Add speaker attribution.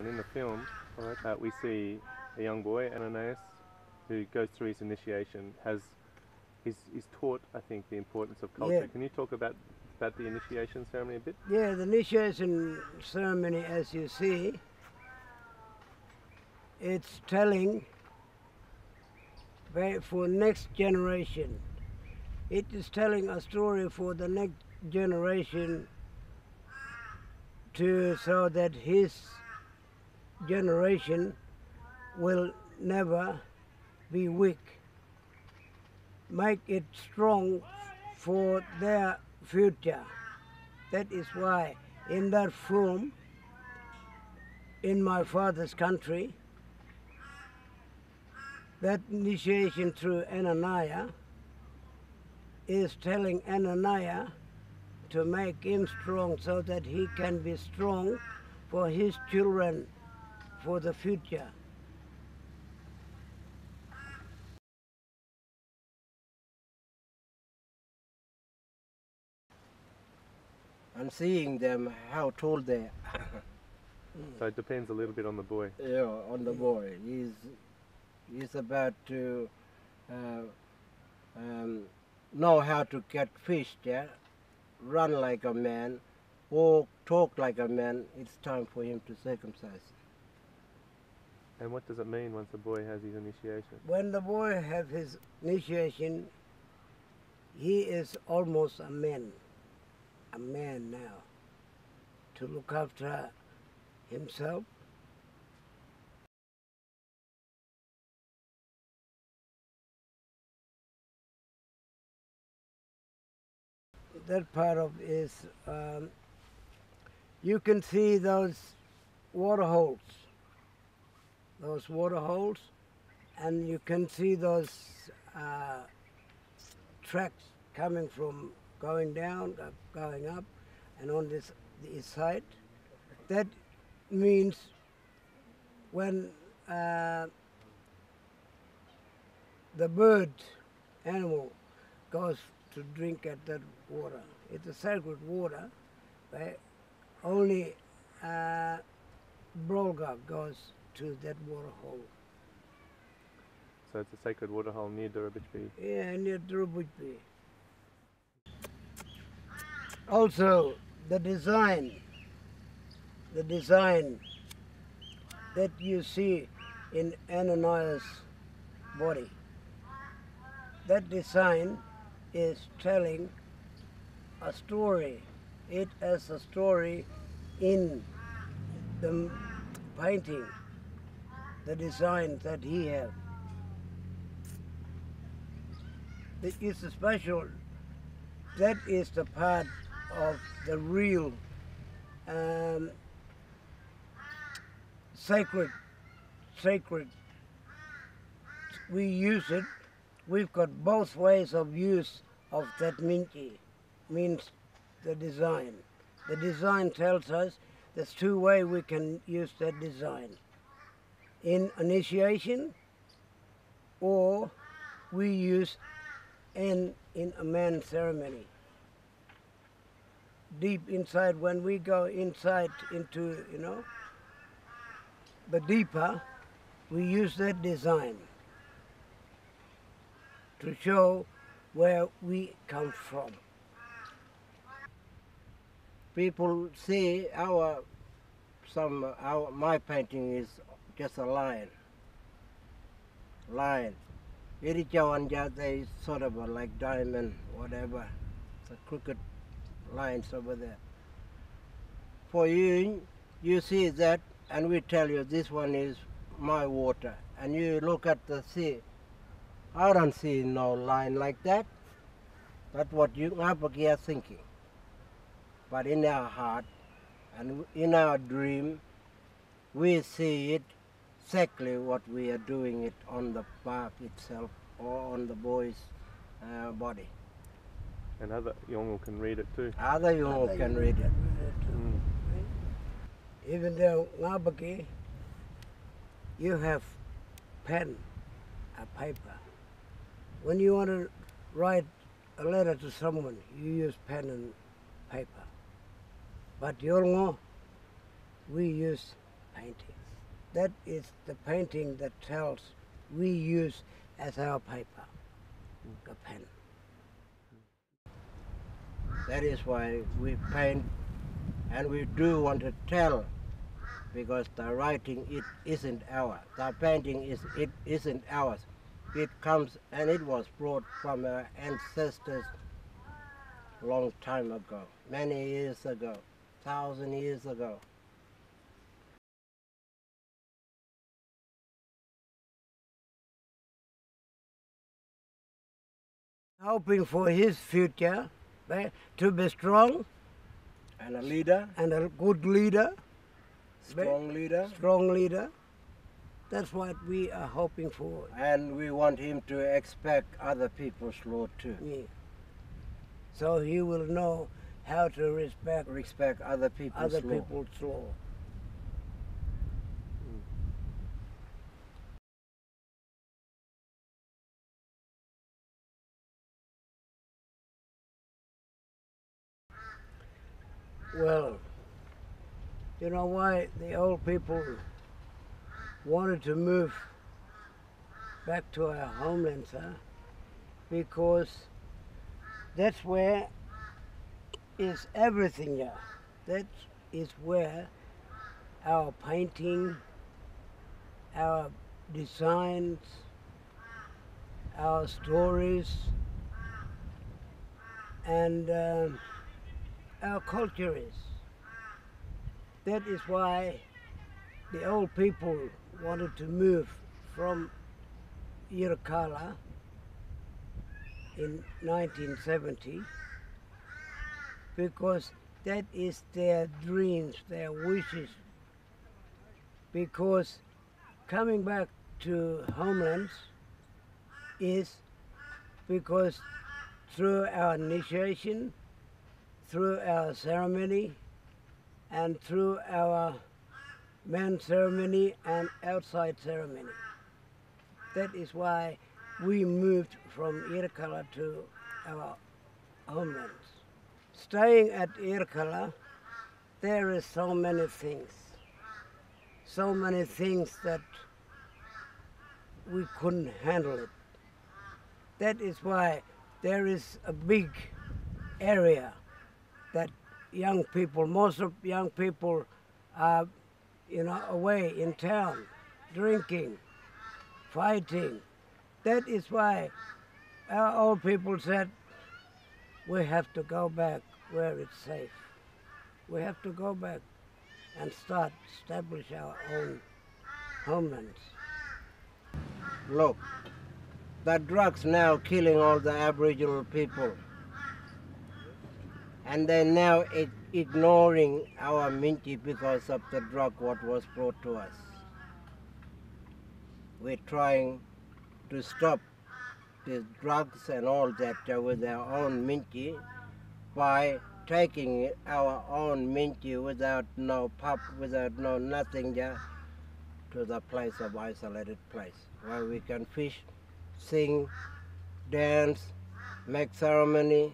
Speaker 1: And in the film, we see a young boy, Ananias, who goes through his initiation, has he's, he's taught, I think, the importance of culture.
Speaker 2: Yeah.
Speaker 1: Can you talk about about the initiation ceremony a bit?
Speaker 2: Yeah, the initiation ceremony, as you see, it's telling for next generation. It is telling a story for the next generation to so that his generation will never be weak. Make it strong for their future. That is why in that film, in my father's country, that initiation through Ananiah is telling Ananiah to make him strong so that he can be strong for his children for the future.
Speaker 3: and seeing them how tall they are.
Speaker 1: So it depends a little bit on the boy.
Speaker 3: yeah, on the boy. He's he's about to uh, um, know how to get fish. Yeah, run like a man, walk, talk like a man. It's time for him to circumcise.
Speaker 1: And what does it mean once a boy has his initiation?
Speaker 2: When the boy has his initiation, he is almost a man, a man now, to look after himself. That part of is um, you can see those water holes, those water holes, and you can see those uh, tracks coming from going down, uh, going up, and on this this side. That means when uh, the bird animal goes to drink at that water, it's a sacred water, where only uh, Brolga goes to that water hole.
Speaker 1: So it's a sacred waterhole near Durabitchby.
Speaker 2: Yeah, near Drubutby. Also, the design, the design that you see in Ananias' body, that design is telling a story. It has a story in the painting, the design that he has. It is special. That is the part of the real um, sacred, sacred. We use it. We've got both ways of use of that miny'tji, means the design. The design tells us there's two ways we can use that design. In initiation, or we use in in a man ceremony. Deep inside, when we go inside into you know the deeper, we use that design to show where we come from.
Speaker 3: People see our some our my painting is just a line. Line. Irichawanja they sort of a like diamond, whatever. It's a crooked lines over there. For you, you see that, and we tell you this one is my water, and you look at the sea. I don't see no line like that. That's what you Ngapaki are thinking. But in our heart and in our dream, we see it exactly what we are doing it on the bark itself or on the boy's uh, body.
Speaker 1: And other Yolngu can read it too.
Speaker 3: Other you
Speaker 2: Other
Speaker 3: can read it.
Speaker 1: Mm.
Speaker 2: Even though Ngabaki, you have pen, a paper. When you want to write a letter to someone, you use pen and paper. But Yolngu, we use painting. That is the painting that tells we use as our paper, the pen.
Speaker 3: That is why we paint and we do want to tell because the writing it isn't ours. The painting is it isn't ours. It comes and it was brought from our ancestors long time ago, many years ago, thousand years ago.
Speaker 2: Hoping for his future right, to be strong
Speaker 3: And a leader,
Speaker 2: and a good leader,
Speaker 3: strong eh, leader,
Speaker 2: strong leader. That's what we are hoping for.
Speaker 3: and we want him to expect other people's law too.
Speaker 2: Yeah. So he will know how to respect
Speaker 3: Respect other people's
Speaker 2: other
Speaker 3: law.
Speaker 2: people's law. Well, you know why the old people wanted to move back to our homeland, sir? Because that's where is everything here. That is where our painting, our designs, our stories, and um our culture is. That is why the old people wanted to move from Yirrkala in 1970 because that is their dreams, their wishes. Because coming back to homelands is because through our initiation, through our ceremony, and through our main ceremony and outside ceremony. That is why we moved from Yirrkala to our homelands. Staying at Yirrkala, there is so many things, so many things that we couldn't handle it. That is why there is a big area that young people, most of young people are, you know, away in town, drinking, fighting. That is why our old people said, we have to go back where it's safe. We have to go back and start establish our own homelands.
Speaker 3: Look, the drugs now killing all the Aboriginal people. And they're now ignoring our Minty because of the drug what was brought to us. We're trying to stop the drugs and all that with our own Minty by taking our own Minty without no pub, without no nothing to the place of isolated place where we can fish, sing, dance, make ceremony,